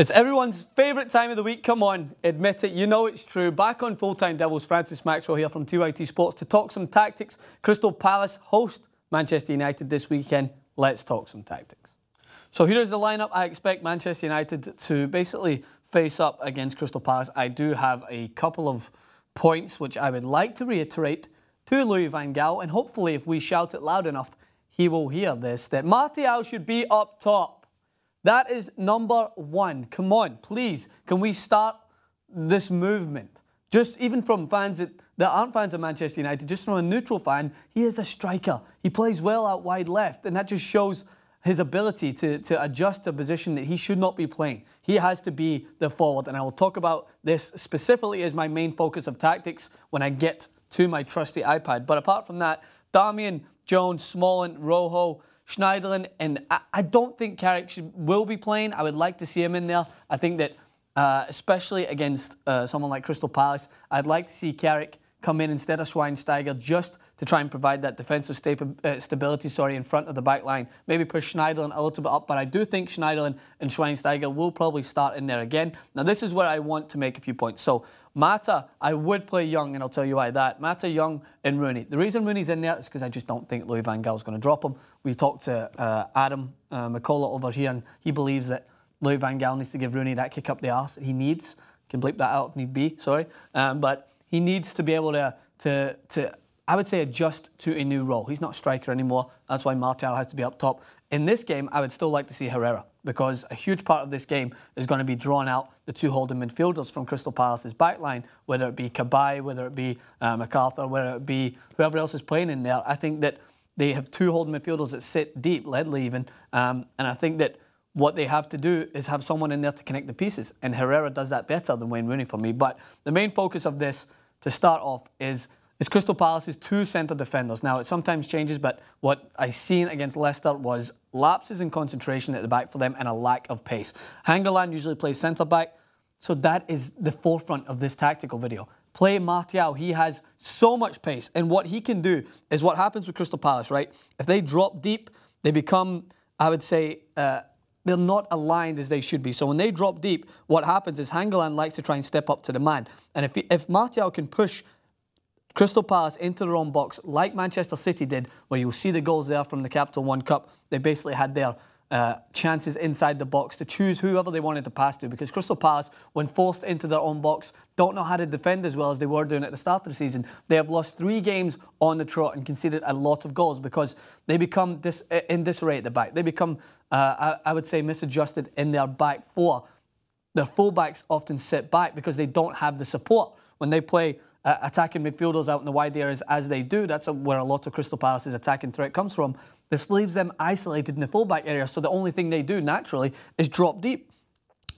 It's everyone's favourite time of the week. Come on, admit it. You know it's true. Back on Full Time Devils, Francis Maxwell here from TYT Sports to talk some tactics. Crystal Palace host Manchester United this weekend. Let's talk some tactics. So here's the lineup. I expect Manchester United to basically face up against Crystal Palace. I do have a couple of points which I would like to reiterate to Louis Van Gaal, and hopefully, if we shout it loud enough, he will hear this that Martial should be up top. That is number one. Come on, please. Can we start this movement? Just even from fans that, that aren't fans of Manchester United, just from a neutral fan, he is a striker. He plays well out wide left, and that just shows his ability to, to adjust a position that he should not be playing. He has to be the forward, and I will talk about this specifically as my main focus of tactics when I get to my trusty iPad. But apart from that, Darmian, Jones, Smalling, Rojo, Schneiderlin, and I, I don't think Carrick should, will be playing. I would like to see him in there. I think that, uh, especially against uh, someone like Crystal Palace, I'd like to see Carrick come in instead of Schweinsteiger just to try and provide that defensive sta- uh, stability sorry, in front of the back line. Maybe push Schneiderlin a little bit up, but I do think Schneiderlin and Schweinsteiger will probably start in there again. Now, this is where I want to make a few points. So, Mata, I would play Young, and I'll tell you why that. Mata, Young, and Rooney. The reason Rooney's in there is because I just don't think Louis Van Gaal's going to drop him. We talked to uh, Adam uh, McCullough over here, and he believes that Louis Van Gaal needs to give Rooney that kick up the arse he needs. Can bleep that out if need be, sorry. Um, but he needs to be able to to, to I would say, adjust to a new role. He's not striker anymore. That's why Martial has to be up top. In this game, I would still like to see Herrera because a huge part of this game is going to be drawn out the two holding midfielders from Crystal Palace's backline, whether it be Cabaye, whether it be uh, McArthur, whether it be whoever else is playing in there. I think that they have two holding midfielders that sit deep, Ledley even, um, and I think that what they have to do is have someone in there to connect the pieces, and Herrera does that better than Wayne Rooney for me. But the main focus of this to start off is is Crystal Palace's two centre defenders. Now, it sometimes changes, but what I seen against Leicester was lapses in concentration at the back for them and a lack of pace. Hangeland usually plays centre back, so that is the forefront of this tactical video. Play Martial. He has so much pace, and what he can do is what happens with Crystal Palace, right? If they drop deep, they become, I would say, uh, they're not aligned as they should be. So when they drop deep, what happens is Hangeland likes to try and step up to the man. And if, he, if Martial can push Crystal Palace into their own box like Manchester City did, where you'll see the goals there from the Capital One Cup, they basically had their uh, chances inside the box to choose whoever they wanted to pass to because Crystal Palace, when forced into their own box, don't know how to defend as well as they were doing at the start of the season. They have lost three games on the trot and conceded a lot of goals because they become dis- in disarray at the back. They become, uh, I, I would say, misadjusted in their back four. Their fullbacks often sit back because they don't have the support when they play uh, attacking midfielders out in the wide areas as they do. That's a, where a lot of Crystal Palace's attacking threat comes from. This leaves them isolated in the fullback area, so the only thing they do naturally is drop deep.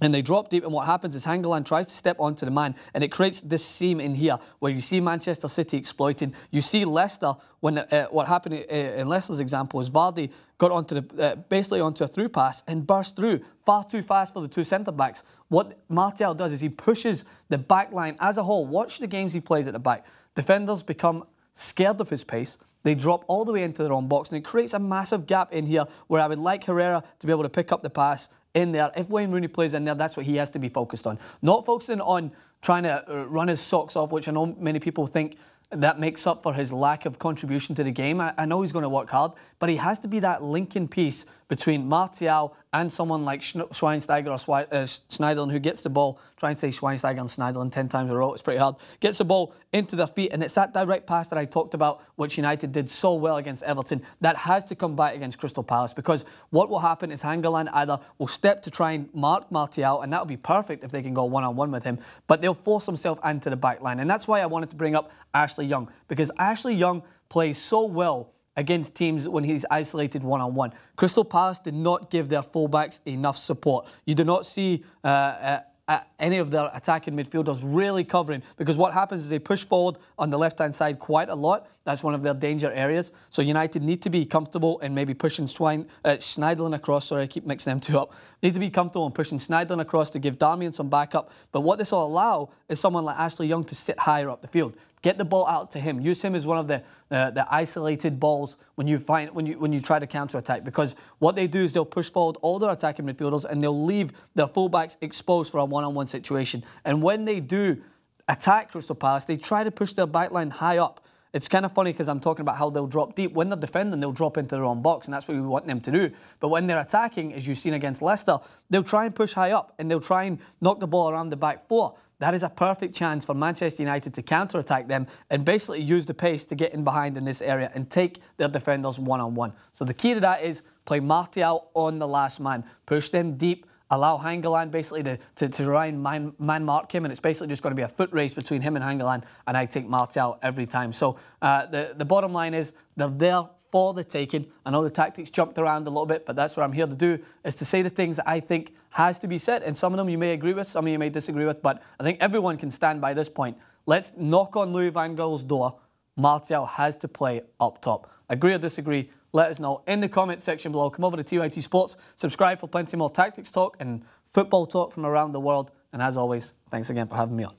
And they drop deep, and what happens is Hangeland tries to step onto the man, and it creates this seam in here where you see Manchester City exploiting. You see Leicester, when uh, what happened uh, in Leicester's example is Vardy got onto the uh, basically onto a through pass and burst through far too fast for the two centre backs. What Martial does is he pushes the back line as a whole. Watch the games he plays at the back. Defenders become scared of his pace. They drop all the way into their own box, and it creates a massive gap in here where I would like Herrera to be able to pick up the pass in there. If Wayne Rooney plays in there, that's what he has to be focused on. Not focusing on trying to uh, run his socks off, which I know many people think that makes up for his lack of contribution to the game. I, I know he's going to work hard, but he has to be that linking piece between Martial and someone like Schweinsteiger or uh, Schneiderlin who gets the ball, try and say Schweinsteiger and Schneiderlin 10 times in a row, it's pretty hard, gets the ball into their feet. And it's that direct pass that I talked about, which United did so well against Everton, that has to come back against Crystal Palace because what will happen is Hangeland either will step to try and mark Martial, and that would be perfect if they can go one on one with him, but they'll force themselves into the back line. And that's why I wanted to bring up Ashley Young because Ashley Young plays so well against teams when he's isolated one on one. Crystal Palace did not give their fullbacks enough support. You do not see. Uh, uh, uh, any of their attacking midfielders really covering because what happens is they push forward on the left hand side quite a lot. That's one of their danger areas. So United need to be comfortable in maybe pushing Schwein, uh, Schneiderlin across. Sorry, I keep mixing them two up. Need to be comfortable in pushing Schneiderlin across to give Darmian some backup. But what this will allow is someone like Ashley Young to sit higher up the field Get the ball out to him. Use him as one of the uh, the isolated balls when you find when you when you try to counter attack. Because what they do is they'll push forward all their attacking midfielders and they'll leave their fullbacks exposed for a one-on-one situation. And when they do attack Crystal Palace, they try to push their backline high up. It's kind of funny because I'm talking about how they'll drop deep. When they're defending, they'll drop into their own box, and that's what we want them to do. But when they're attacking, as you've seen against Leicester, they'll try and push high up and they'll try and knock the ball around the back four. That is a perfect chance for Manchester United to counter attack them and basically use the pace to get in behind in this area and take their defenders one on one. So the key to that is play Martial on the last man, push them deep, allow Hangeland basically to, to, to try and man, man, mark him, and it's basically just going to be a foot race between him and Hangeland, and I take Martial every time. So uh, the, the bottom line is they're there for the taking. I know the tactics jumped around a little bit, but that's what I'm here to do, is to say the things that I think has to be said. And some of them you may agree with, some of you may disagree with, but I think everyone can stand by this point. Let's knock on Louis van Gaal's door. Martial has to play up top. Agree or disagree? Let us know in the comment section below. Come over to TYT Sports, subscribe for plenty more tactics talk and football talk from around the world. And as always, thanks again for having me on.